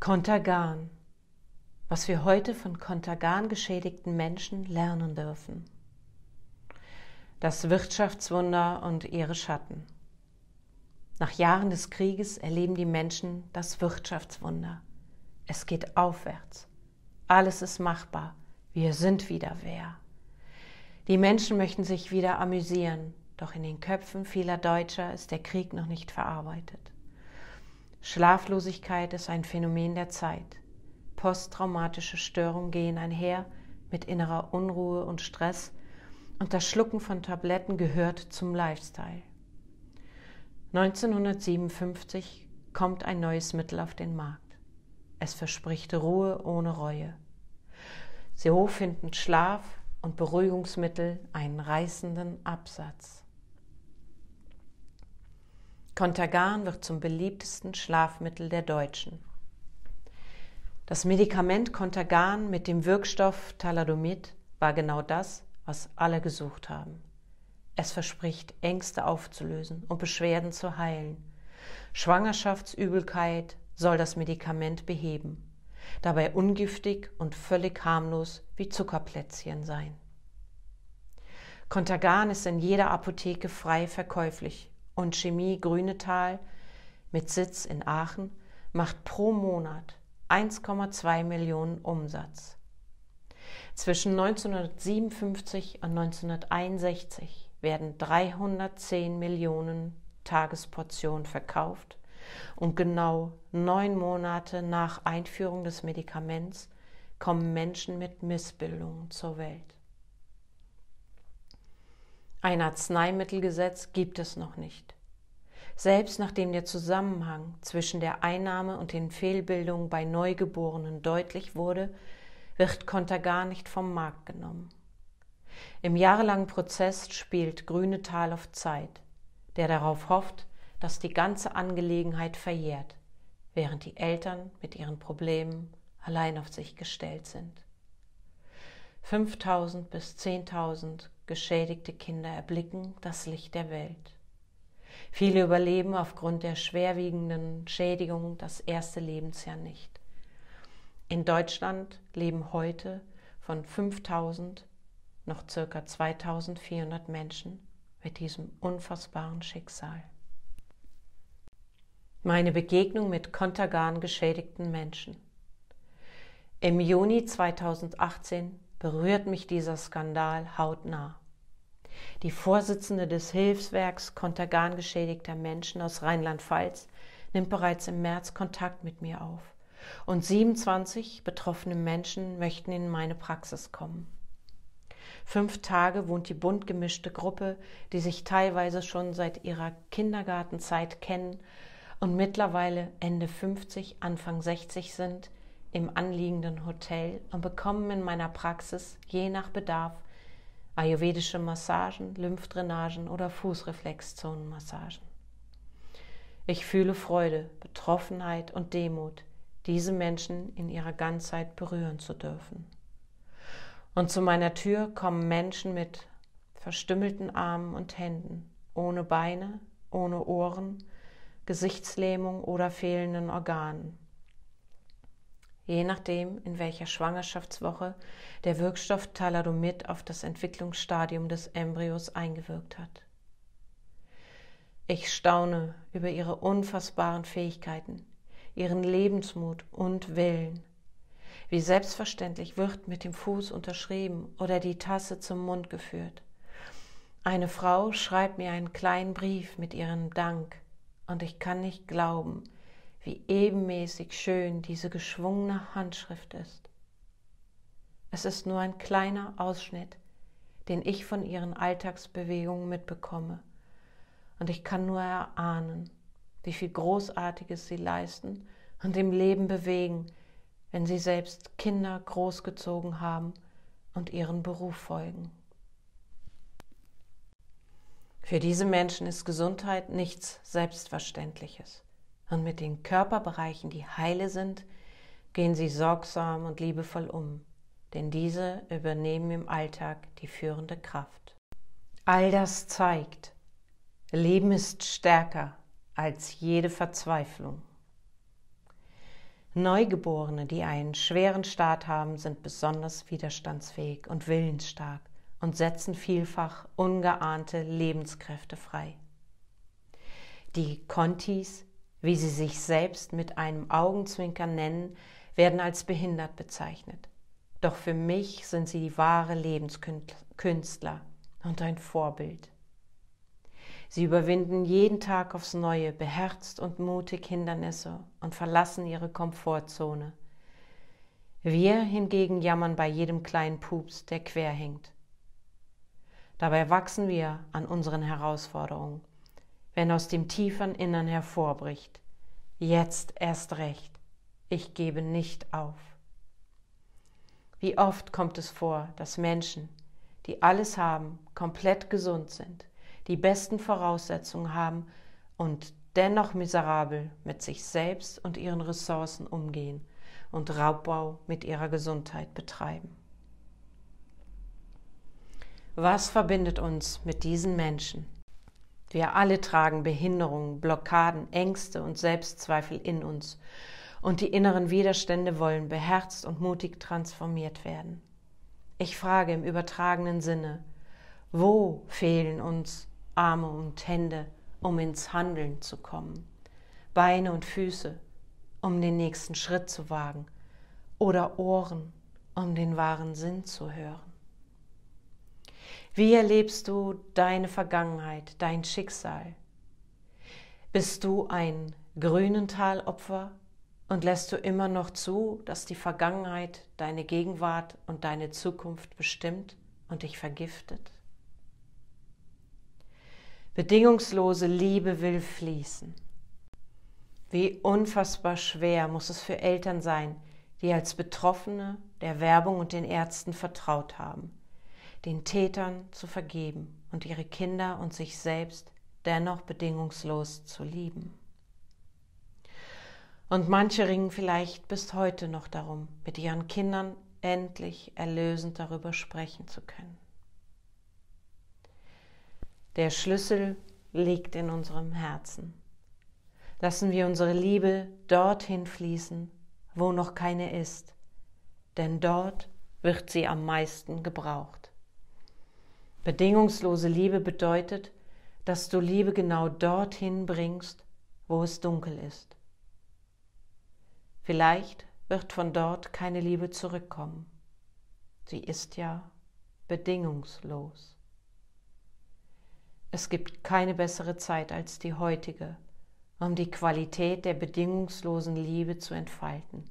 Kontergan. Was wir heute von Kontergan geschädigten Menschen lernen dürfen. Das Wirtschaftswunder und ihre Schatten. Nach Jahren des Krieges erleben die Menschen das Wirtschaftswunder. Es geht aufwärts. Alles ist machbar. Wir sind wieder wer. Die Menschen möchten sich wieder amüsieren, doch in den Köpfen vieler Deutscher ist der Krieg noch nicht verarbeitet. Schlaflosigkeit ist ein Phänomen der Zeit. Posttraumatische Störungen gehen einher mit innerer Unruhe und Stress und das Schlucken von Tabletten gehört zum Lifestyle. 1957 kommt ein neues Mittel auf den Markt. Es verspricht Ruhe ohne Reue. So finden Schlaf und Beruhigungsmittel einen reißenden Absatz. Contergan wird zum beliebtesten Schlafmittel der Deutschen. Das Medikament Contergan mit dem Wirkstoff Thalidomid war genau das, was alle gesucht haben. Es verspricht, Ängste aufzulösen und Beschwerden zu heilen. Schwangerschaftsübelkeit soll das Medikament beheben, dabei ungiftig und völlig harmlos wie Zuckerplätzchen sein. Contergan ist in jeder Apotheke frei verkäuflich und Chemie Grünetal mit Sitz in Aachen macht pro Monat 1,2 Millionen Umsatz. Zwischen 1957 und 1961 werden 310 Millionen Tagesportionen verkauft und genau neun Monate nach Einführung des Medikaments kommen Menschen mit Missbildungen zur Welt. Ein Arzneimittelgesetz gibt es noch nicht. Selbst nachdem der Zusammenhang zwischen der Einnahme und den Fehlbildungen bei Neugeborenen deutlich wurde, wird Kontergan nicht vom Markt genommen. Im jahrelangen Prozess spielt Grünetal auf Zeit, der darauf hofft, dass die ganze Angelegenheit verjährt, während die Eltern mit ihren Problemen allein auf sich gestellt sind. 5000 bis 10.000 geschädigte Kinder erblicken das Licht der Welt. Viele überleben aufgrund der schwerwiegenden Schädigung das erste Lebensjahr nicht. In Deutschland leben heute von 5000 noch ca. 2400 Menschen mit diesem unfassbaren Schicksal. Meine Begegnung mit Kontergan geschädigten Menschen. Im Juni 2018 berührt mich dieser Skandal hautnah. Die Vorsitzende des Hilfswerks Kontergan geschädigter Menschen aus Rheinland-Pfalz nimmt bereits im März Kontakt mit mir auf und 27 betroffene Menschen möchten in meine Praxis kommen. Fünf Tage wohnt die bunt gemischte Gruppe, die sich teilweise schon seit ihrer Kindergartenzeit kennen und mittlerweile Ende 50, Anfang 60 sind, im anliegenden Hotel und bekommen in meiner Praxis je nach Bedarf ayurvedische Massagen, Lymphdrainagen oder Fußreflexzonenmassagen. Ich fühle Freude, Betroffenheit und Demut, diese Menschen in ihrer Ganzheit berühren zu dürfen. Und zu meiner Tür kommen Menschen mit verstümmelten Armen und Händen, ohne Beine, ohne Ohren, Gesichtslähmung oder fehlenden Organen je nachdem, in welcher Schwangerschaftswoche der Wirkstoff Thalidomid auf das Entwicklungsstadium des Embryos eingewirkt hat. Ich staune über ihre unfassbaren Fähigkeiten, ihren Lebensmut und Willen. Wie selbstverständlich wird mit dem Fuß unterschrieben oder die Tasse zum Mund geführt. Eine Frau schreibt mir einen kleinen Brief mit ihrem Dank, und ich kann nicht glauben, wie ebenmäßig schön diese geschwungene Handschrift ist. Es ist nur ein kleiner Ausschnitt, den ich von ihren Alltagsbewegungen mitbekomme, und ich kann nur erahnen, wie viel Großartiges sie leisten und im Leben bewegen, wenn sie selbst Kinder großgezogen haben und ihren Beruf folgen. Für diese Menschen ist Gesundheit nichts Selbstverständliches. Und mit den Körperbereichen, die heile sind, gehen sie sorgsam und liebevoll um, denn diese übernehmen im Alltag die führende Kraft. All das zeigt, Leben ist stärker als jede Verzweiflung. Neugeborene, die einen schweren Start haben, sind besonders widerstandsfähig und willensstark und setzen vielfach ungeahnte Lebenskräfte frei. Die Contis, wie sie sich selbst mit einem Augenzwinkern nennen, werden als behindert bezeichnet. Doch für mich sind sie die wahre Lebenskünstler und ein Vorbild. Sie überwinden jeden Tag aufs Neue beherzt und mutig Hindernisse und verlassen ihre Komfortzone. Wir hingegen jammern bei jedem kleinen Pups, der quer hängt. Dabei wachsen wir an unseren Herausforderungen, wenn aus dem tieferen Innern hervorbricht. Jetzt erst recht. Ich gebe nicht auf. Wie oft kommt es vor, dass Menschen, die alles haben, komplett gesund sind, die besten Voraussetzungen haben und dennoch miserabel mit sich selbst und ihren Ressourcen umgehen und Raubbau mit ihrer Gesundheit betreiben. Was verbindet uns mit diesen Menschen? Wir alle tragen Behinderungen, Blockaden, Ängste und Selbstzweifel in uns, und die inneren Widerstände wollen beherzt und mutig transformiert werden. Ich frage im übertragenen Sinne, wo fehlen uns Arme und Hände, um ins Handeln zu kommen, Beine und Füße, um den nächsten Schritt zu wagen, oder Ohren, um den wahren Sinn zu hören. Wie erlebst du deine Vergangenheit, dein Schicksal? Bist du ein Grünentalopfer und lässt du immer noch zu, dass die Vergangenheit deine Gegenwart und deine Zukunft bestimmt und dich vergiftet? Bedingungslose Liebe will fließen. Wie unfassbar schwer muss es für Eltern sein, die als Betroffene der Werbung und den Ärzten vertraut haben, den Tätern zu vergeben und ihre Kinder und sich selbst dennoch bedingungslos zu lieben. Und manche ringen vielleicht bis heute noch darum, mit ihren Kindern endlich erlösend darüber sprechen zu können. Der Schlüssel liegt in unserem Herzen. Lassen wir unsere Liebe dorthin fließen, wo noch keine ist, denn dort wird sie am meisten gebraucht. Bedingungslose Liebe bedeutet, dass du Liebe genau dorthin bringst, wo es dunkel ist. Vielleicht wird von dort keine Liebe zurückkommen. Sie ist ja bedingungslos. Es gibt keine bessere Zeit als die heutige, um die Qualität der bedingungslosen Liebe zu entfalten.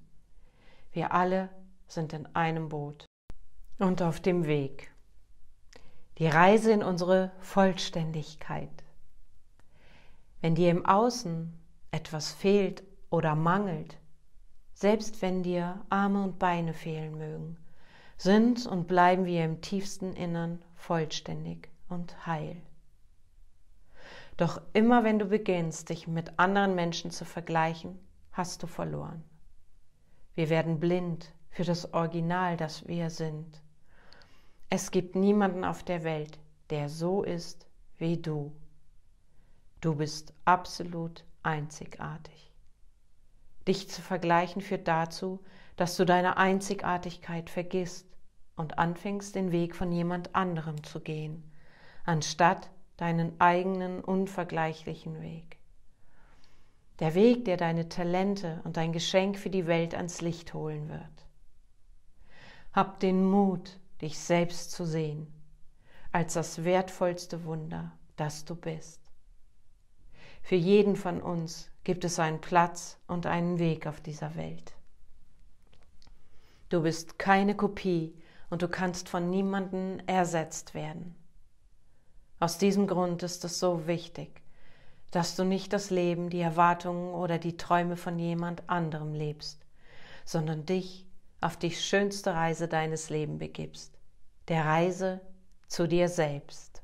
Wir alle sind in einem Boot und auf dem Weg. Die Reise in unsere Vollständigkeit. Wenn dir im Außen etwas fehlt oder mangelt, selbst wenn dir Arme und Beine fehlen mögen, sind und bleiben wir im tiefsten Innern vollständig und heil. Doch immer wenn du beginnst, dich mit anderen Menschen zu vergleichen, hast du verloren. Wir werden blind für das Original, das wir sind. Es gibt niemanden auf der Welt, der so ist wie du. Du bist absolut einzigartig. Dich zu vergleichen führt dazu, dass du deine Einzigartigkeit vergisst und anfängst, den Weg von jemand anderem zu gehen, anstatt deinen eigenen unvergleichlichen Weg. Der Weg, der deine Talente und dein Geschenk für die Welt ans Licht holen wird. Hab den Mut, dich selbst zu sehen, als das wertvollste Wunder, das du bist. Für jeden von uns gibt es einen Platz und einen Weg auf dieser Welt. Du bist keine Kopie und du kannst von niemandem ersetzt werden. Aus diesem Grund ist es so wichtig, dass du nicht das Leben, die Erwartungen oder die Träume von jemand anderem lebst, sondern dich auf die schönste Reise deines Lebens begibst, der Reise zu dir selbst.